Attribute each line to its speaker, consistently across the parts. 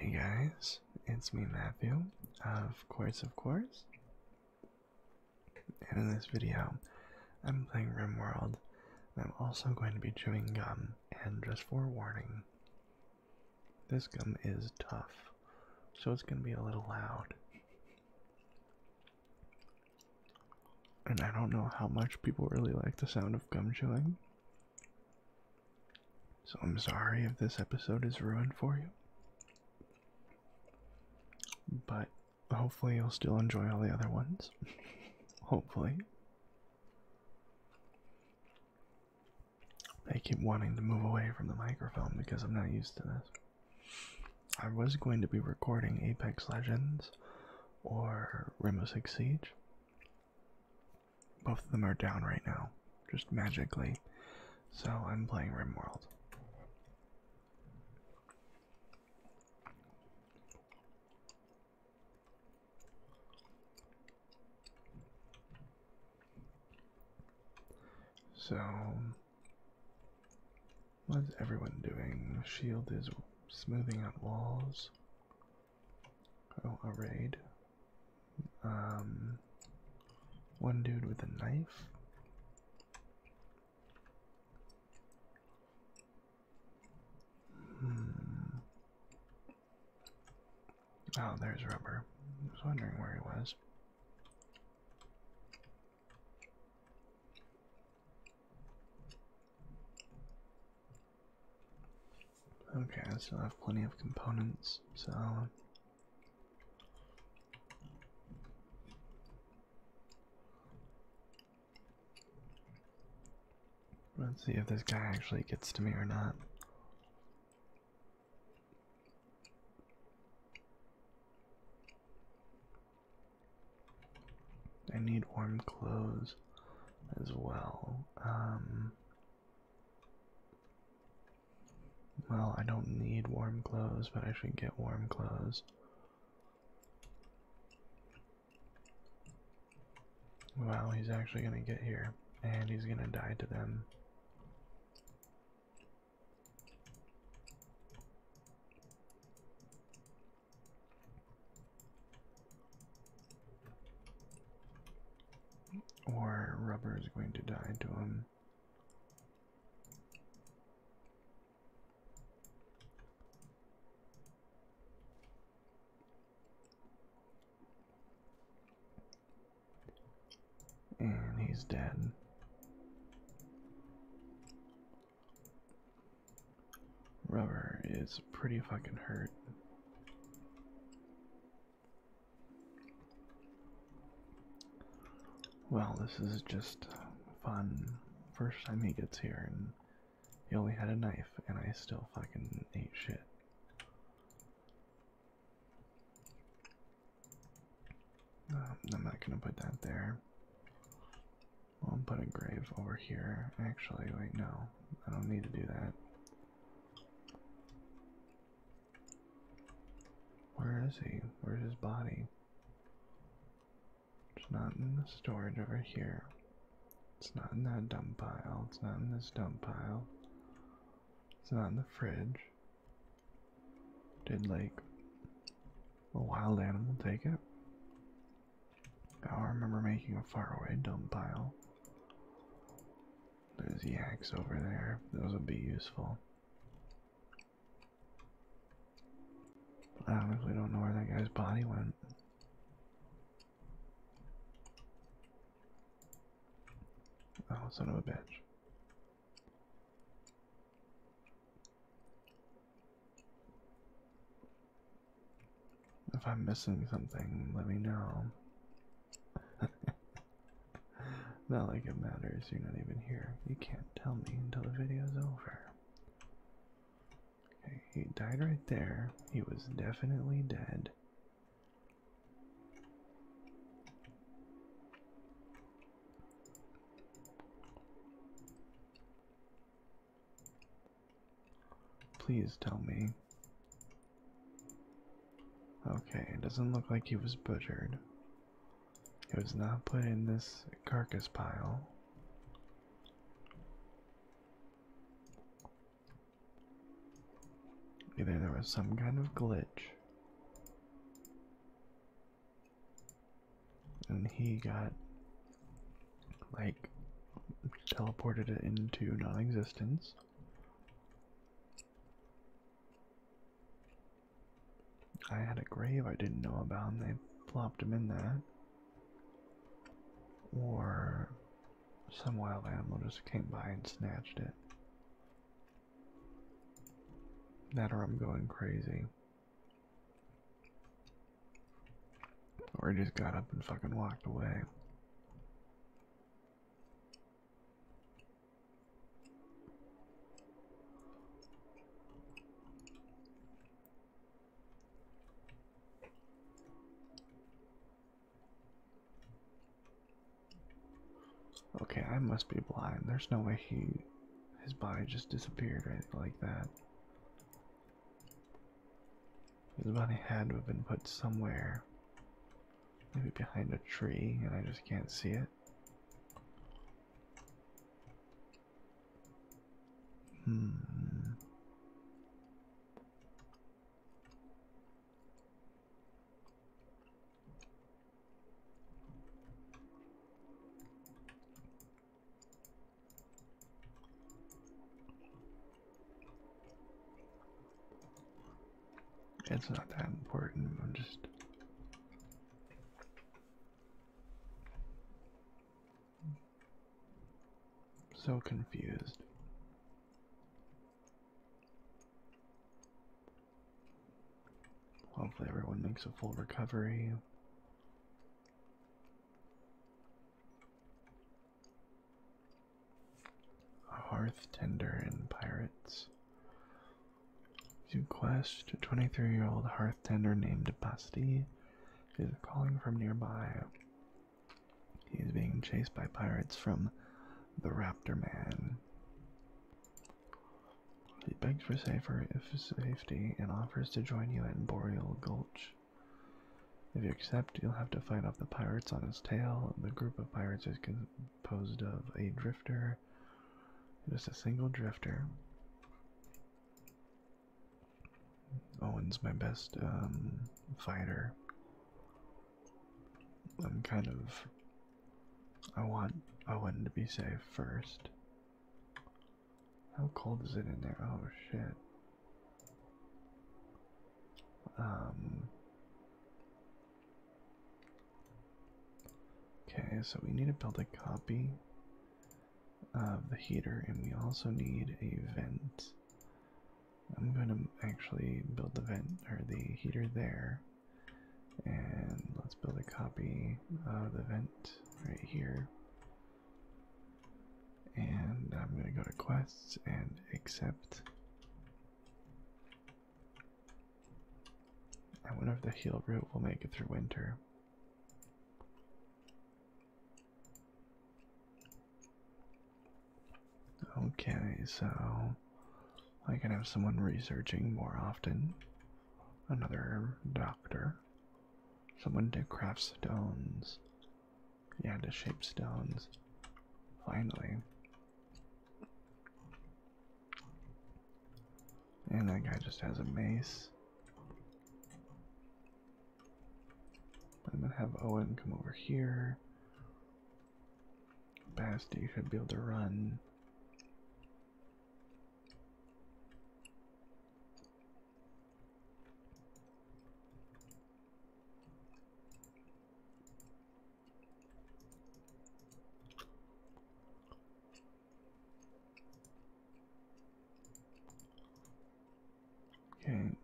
Speaker 1: Hey guys, it's me Matthew, of course, of course. And in this video, I'm playing RimWorld. And I'm also going to be chewing gum, and just forewarning, this gum is tough, so it's going to be a little loud. And I don't know how much people really like the sound of gum chewing. So I'm sorry if this episode is ruined for you. But hopefully you'll still enjoy all the other ones. hopefully. I keep wanting to move away from the microphone because I'm not used to this. I was going to be recording Apex Legends or Rainbow Six Siege. Both of them are down right now, just magically. So I'm playing RimWorld. So, what's everyone doing? Shield is smoothing out walls. Oh, a raid. Um, one dude with a knife. Hmm. Oh, there's rubber. I was wondering where he was. Okay, I still have plenty of components, so let's see if this guy actually gets to me or not. I need warm clothes as well. Um, well, I don't need warm clothes, but I should get warm clothes. Wow, he's actually gonna get here, and he's gonna die to them. Or rubber is going to die to him. And he's dead. Rubber is pretty fucking hurt. Well, this is just fun. First time he gets here, and he only had a knife, and I still fucking ate shit. Um, I'm not gonna put that there. I'll put a grave over here. Actually, wait, no. I don't need to do that. Where is he? Where's his body? It's not in the storage over here. It's not in that dump pile. It's not in this dump pile. It's not in the fridge. Did like a wild animal take it? Oh, I remember making a faraway dump pile. There's yaks over there. Those would be useful. I honestly don't know where that guy's body went. Oh, son of a bitch. If I'm missing something, let me know. not like it matters, you're not even here. You can't tell me until the video's over. Okay, he died right there. He was definitely dead. Please tell me. Okay, it doesn't look like he was butchered. He was not put in this carcass pile. Either there was some kind of glitch, and he got like teleported it into non-existence. I had a grave I didn't know about, and they plopped him in that. Or some wild animal just came by and snatched it. That or I'm going crazy. Or he just got up and fucking walked away. Okay, I must be blind. There's no way he his body just disappeared right like that. His body had to have been put somewhere. Maybe behind a tree and I just can't see it. Hmm. It's not that important. I'm just. So confused. Hopefully, everyone makes a full recovery. A hearth tender and pirates. You quest a 23 year old hearth tender named Basti is calling from nearby. He is being chased by pirates from the Raptor Man. He begs for safer if safety and offers to join you at Boreal Gulch. If you accept, you'll have to fight off the pirates on his tail. The group of pirates is composed of a drifter, just a single drifter. Owen's my best um, fighter. I'm kind of. I want Owen to be safe first. How cold is it in there? Oh shit. Um. Okay, so we need to build a copy of the heater, and we also need a vent. I'm gonna actually build the vent or the heater there, and let's build a copy of the vent right here. And I'm gonna go to quests and accept. I wonder if the healroot will make it through winter. Okay, so I can have someone researching more often. Another doctor. Someone to craft stones. Yeah, to shape stones. Finally. And that guy just has a mace. I'm gonna have Owen come over here. Basti should be able to run.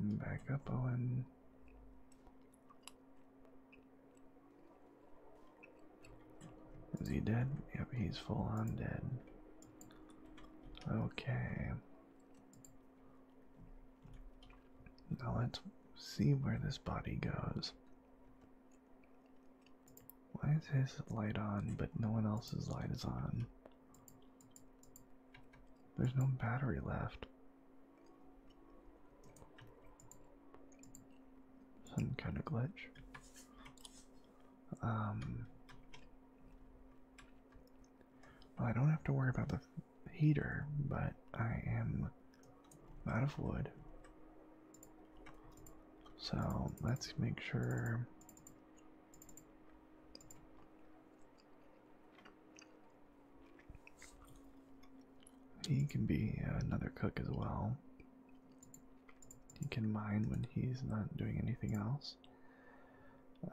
Speaker 1: Back up, Owen. Is he dead? Yep, he's full on dead. Okay. Now let's see where this body goes. Why is his light on, but no one else's light is on? There's no battery left. Some kind of glitch. Um, well, I don't have to worry about the heater, but I am out of wood. So let's make sure. He can be another cook as well. He can mine when he's not doing anything else.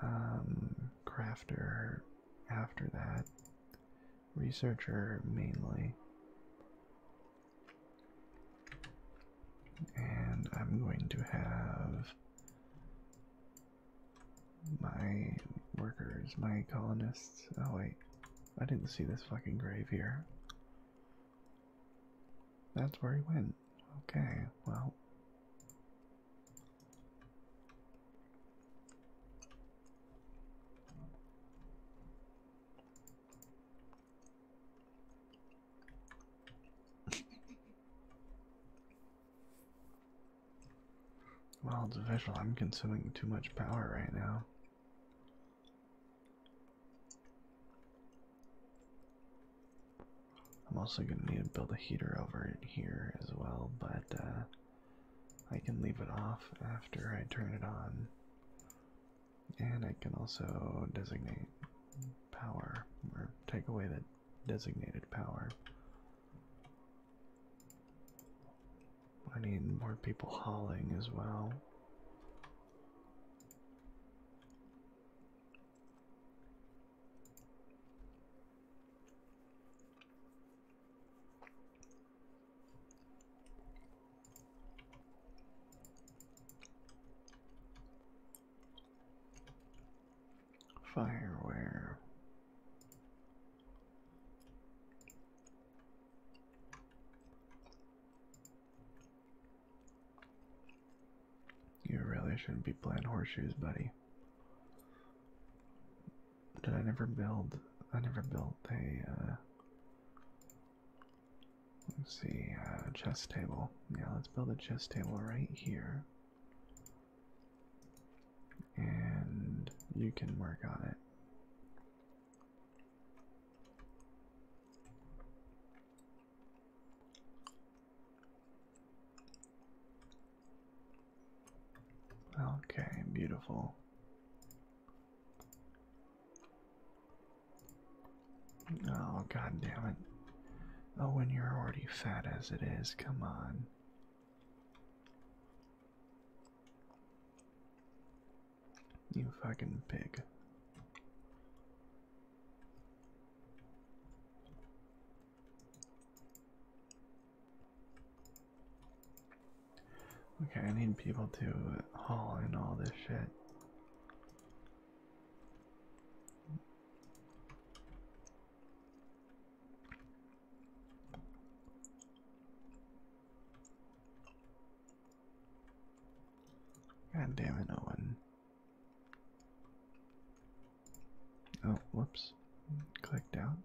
Speaker 1: Um, crafter after that. Researcher mainly. And I'm going to have my workers, my colonists. Oh, wait. I didn't see this fucking grave here. That's where he went. Okay, well. It's official. I'm consuming too much power right now. I'm also going to need to build a heater over here as well, but uh, I can leave it off after I turn it on. And I can also designate power, or take away the designated power. I need more people hauling as well. Fireware. You really shouldn't be playing horseshoes, buddy. Did I never build? I never built a. Uh, let's see, uh, chess table. Yeah, let's build a chess table right here. You can work on it. Okay, beautiful. Oh, god damn it. Oh, when you're already fat as it is, come on. You fucking pig. Okay, I need people to haul in all this shit. God damn it. Oh, whoops. Clicked out.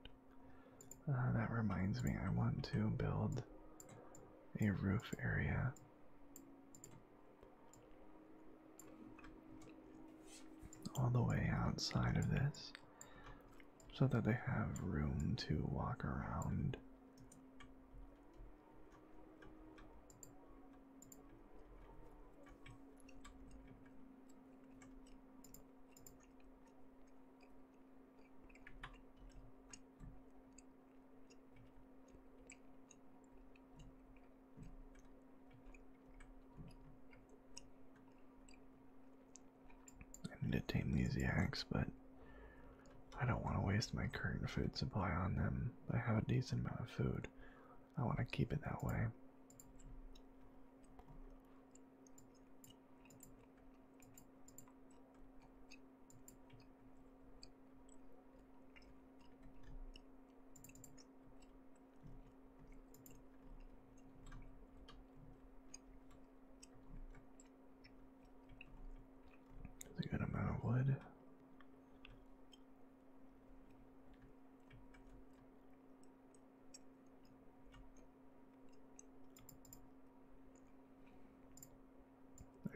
Speaker 1: Uh, that reminds me, I want to build a roof area. All the way outside of this so that they have room to walk around. Need to tame these yaks, but I don't want to waste my current food supply on them. I have a decent amount of food. I want to keep it that way.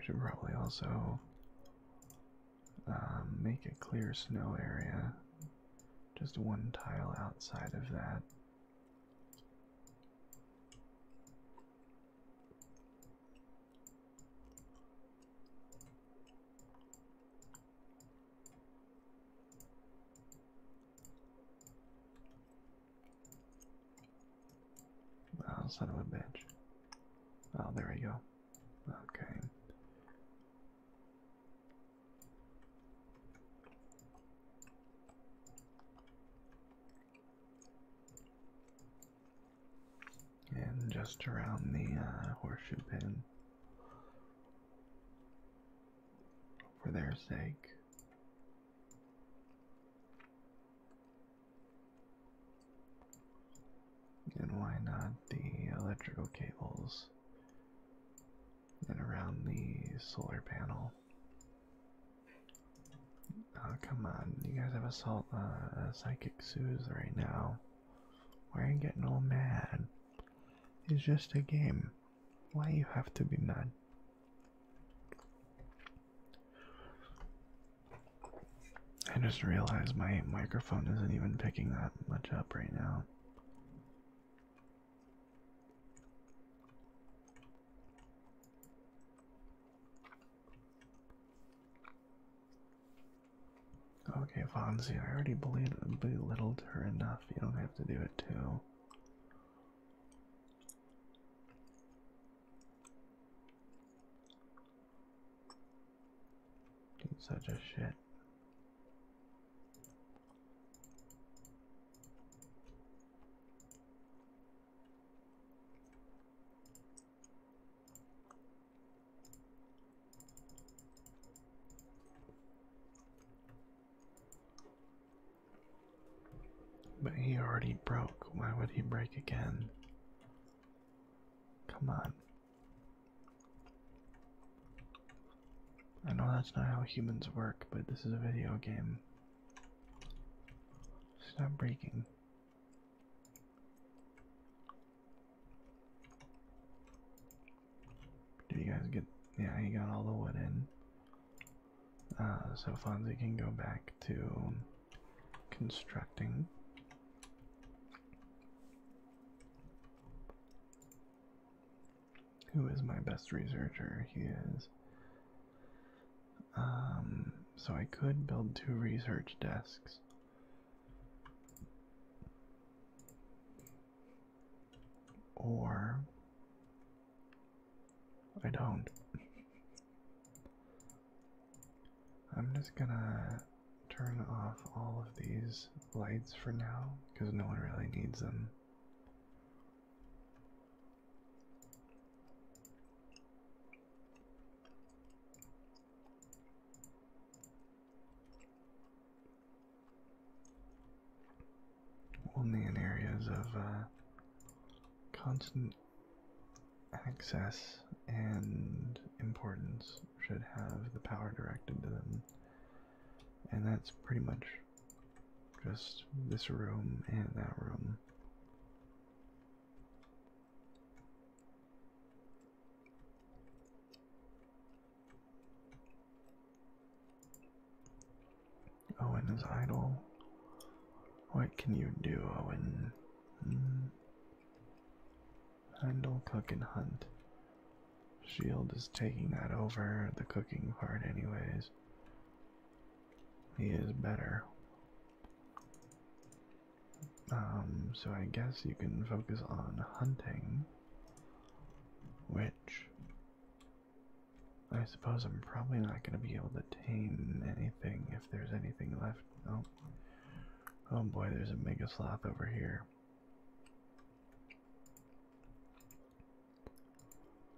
Speaker 1: Should probably also um, make a clear snow area, just one tile outside of that. Oh, son of a bitch. Oh, there we go. Okay, just around the uh, horseshoe pin for their sake. And why not the electrical cables and around the solar panel? Oh, come on. You guys have assault, uh, psychic soothe right now. Why are you getting all mad? It's just a game. Why you have to be mad? I just realized my microphone isn't even picking that much up right now. Okay, Fonzie, I already belittled her enough. You don't have to do it too. Such a shit. But he already broke. Why would he break again? Come on. I know that's not how humans work, but this is a video game. Stop breaking. Did you guys get. Yeah, he got all the wood in. Uh, so Fonzie can go back to constructing. Who is my best researcher? He is. Um, so I could build two research desks. Or I don't. I'm just gonna turn off all of these lights for now because no one really needs them. Only in areas of uh, constant access and importance should have the power directed to them. And that's pretty much just this room and that room. Owen is idle. What can you do, Owen? Hmm. Handle, cook, and hunt. Shield is taking that over the cooking part, anyways. He is better. Um, so I guess you can focus on hunting, which I suppose I'm probably not going to be able to tame anything if there's anything left. Oh, oh boy, there's a mega sloth over here.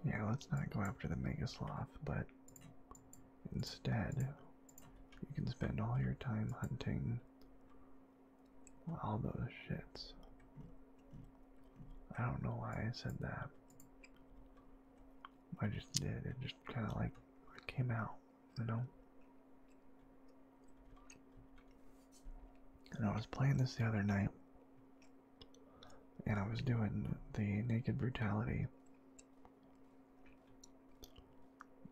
Speaker 1: Yeah, let's not go after the mega sloth, but instead, you can spend all your time hunting all those shits. I don't know why I said that. I just did. It just kind of like came out, you know? And I was playing this the other night, and I was doing the naked brutality,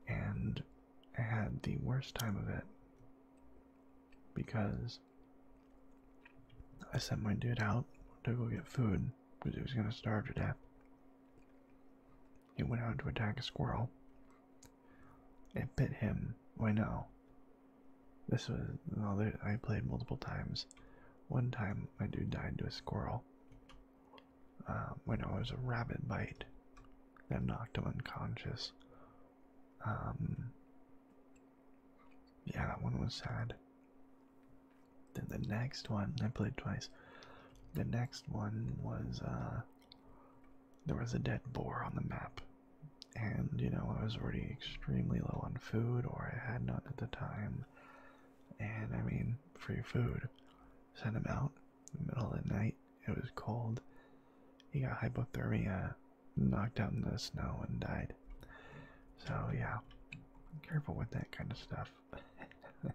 Speaker 1: and I had the worst time of it because I sent my dude out to go get food because he was going to starve to death. He went out to attack a squirrel. It bit him. Why no? This was well, I played multiple times. One time, my dude died to a squirrel. Um, wait, no, it was a rabbit bite that knocked him unconscious. Um, yeah, that one was sad. Then the next one, I played twice. The next one was, uh, there was a dead boar on the map. And, you know, I was already extremely low on food, or I had none at the time. And, I mean, free food. Sent him out in the middle of the night. It was cold. He got hypothermia, knocked out in the snow, and died. So, yeah, be careful with that kind of stuff.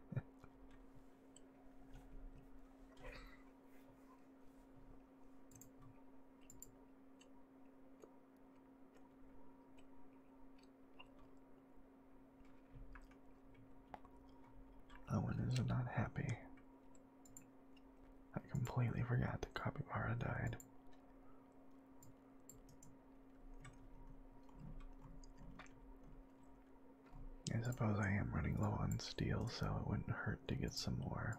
Speaker 1: Owen is not happy. Completely forgot the capybara died. I suppose I am running low on steel, so it wouldn't hurt to get some more.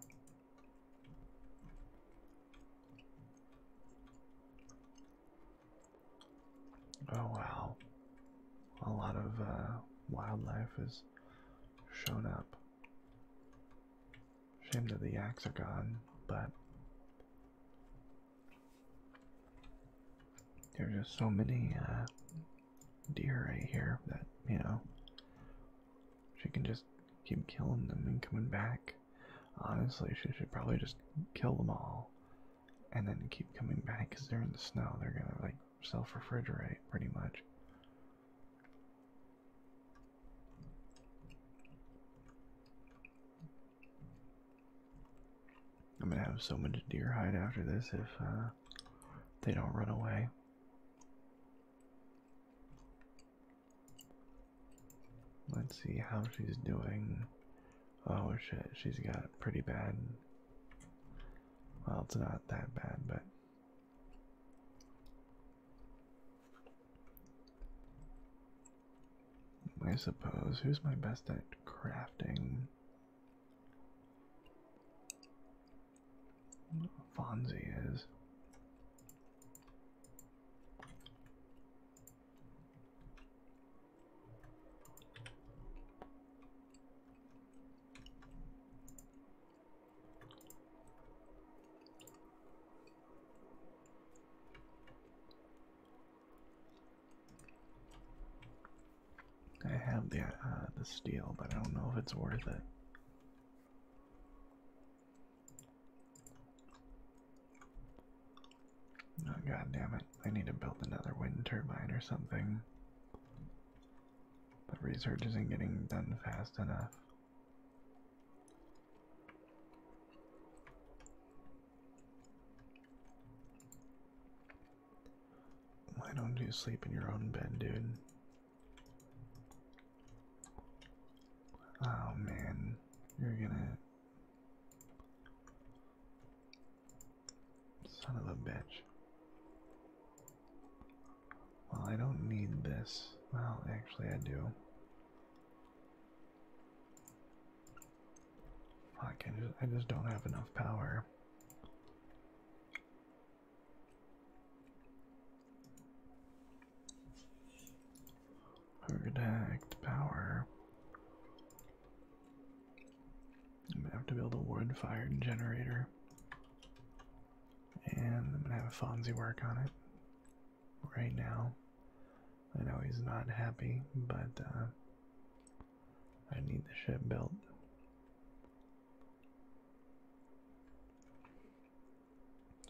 Speaker 1: Oh wow. A lot of uh, wildlife has shown up. Shame that the yaks are gone, but there's just so many uh, deer right here that, you know, she can just keep killing them and coming back. Honestly, she should probably just kill them all and then keep coming back because they're in the snow. They're gonna like self refrigerate pretty much. I'm gonna have so much deer hide after this if uh, they don't run away. Let's see how she's doing. Oh shit, she's got pretty bad. Well, it's not that bad, but. I suppose. Who's my best at crafting? Fonzie is. I have the uh, the steel, but I don't know if it's worth it. Oh god damn it. I need to build another wind turbine or something. The research isn't getting done fast enough. Why don't you sleep in your own bed, dude? Oh man, you're gonna. Son of a bitch. Well, I don't need this. Well, actually, I do. Fuck, I just, I just don't have enough power. Protect power. I'm gonna have to build a wood fired generator. And I'm gonna have Fonzie work on it right now. I know he's not happy, but uh, I need the ship built.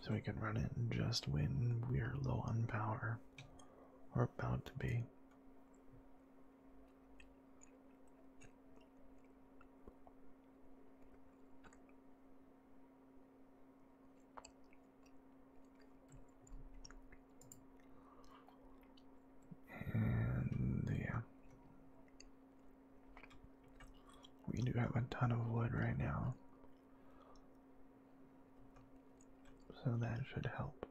Speaker 1: So we can run it just when we're low on power. Or about to be. And yeah. We do have a ton of wood right now. So that should help.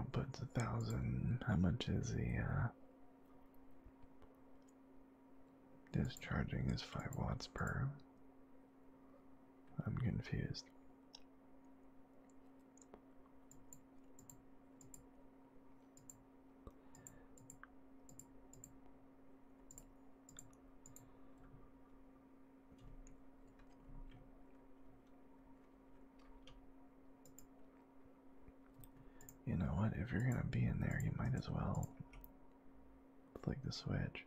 Speaker 1: output's a thousand. How much is the uh, discharging is five watts per? I'm confused. What? If you're gonna be in there, you might as well flick the switch.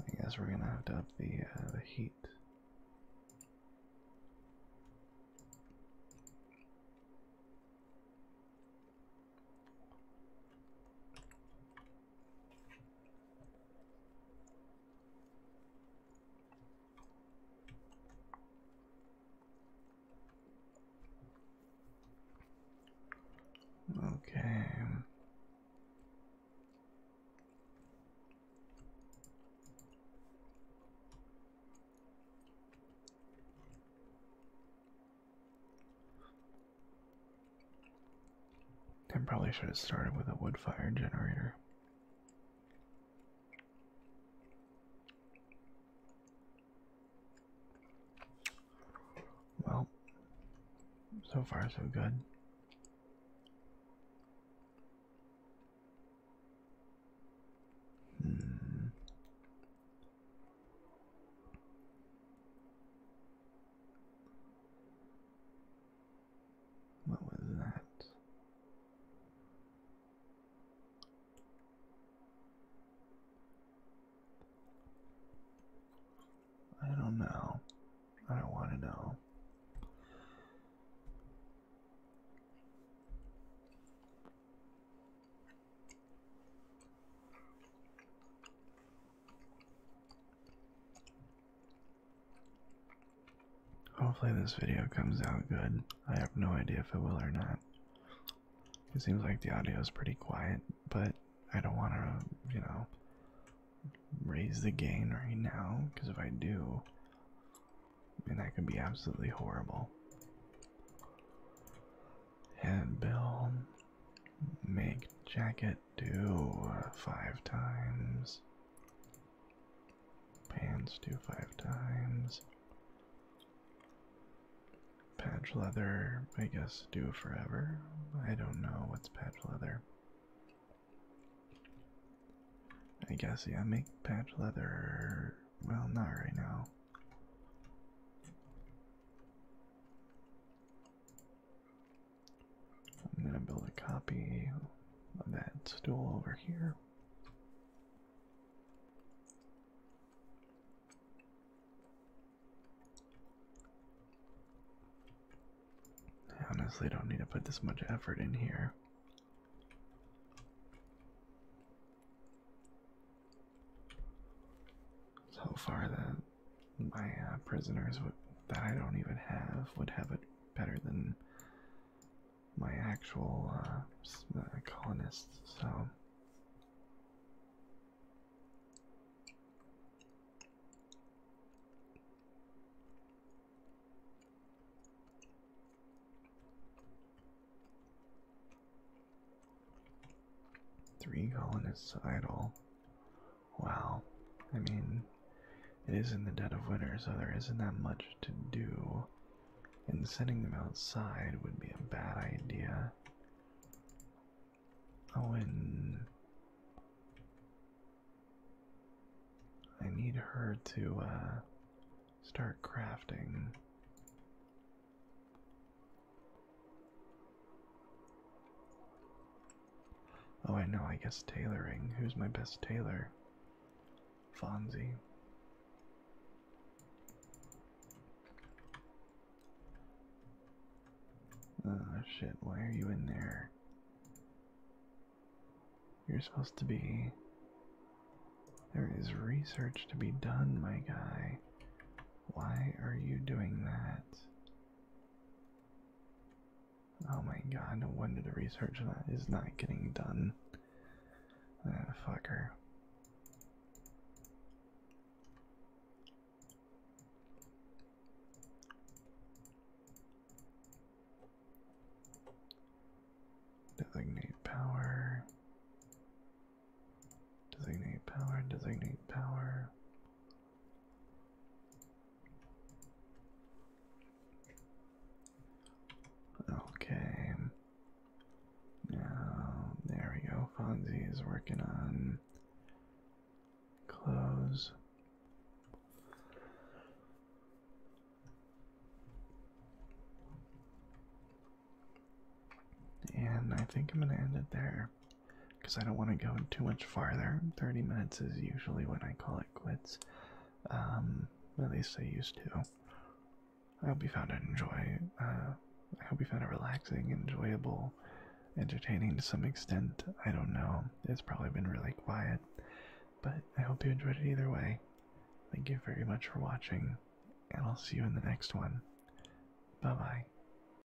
Speaker 1: I guess we're gonna have to up the uh, the heat. Okay. I probably should have started with a wood fire generator. Well, so far so good. Hmm. What was that? I don't know. I don't want to know. Hopefully, this video comes out good. I have no idea if it will or not. It seems like the audio is pretty quiet, but I don't want to, you know, raise the gain right now, because if I do, mean, that could be absolutely horrible. And Bill, make jacket do five times. Pants do five times. Patch leather, I guess, do forever. I don't know what's patch leather. I guess, yeah, make patch leather. Well, not right now. I'm gonna build a copy of that stool over here. I honestly don't need to put this much effort in here. So far, that my uh, prisoners would, that I don't even have would have it better than my actual uh, uh, colonists. So. Three colonists idle. Wow. I mean, it is in the dead of winter, so there isn't that much to do. And sending them outside would be a bad idea. Oh, and I need her to uh, start crafting. Oh, I know, I guess tailoring. Who's my best tailor? Fonzie. Oh shit, why are you in there? You're supposed to be. There is research to be done, my guy. Why are you doing that? Oh my god, no wonder the research on that is not getting done. Ah, fucker. Designate power. Designate power, designate power. Think I'm going to end it there because I don't want to go in too much farther. 30 minutes is usually when I call it quits. Um, at least I used to. I hope you found it enjoy. Uh, I hope you found it relaxing, enjoyable, entertaining to some extent. I don't know. It's probably been really quiet, but I hope you enjoyed it either way. Thank you very much for watching, and I'll see you in the next one. Bye bye.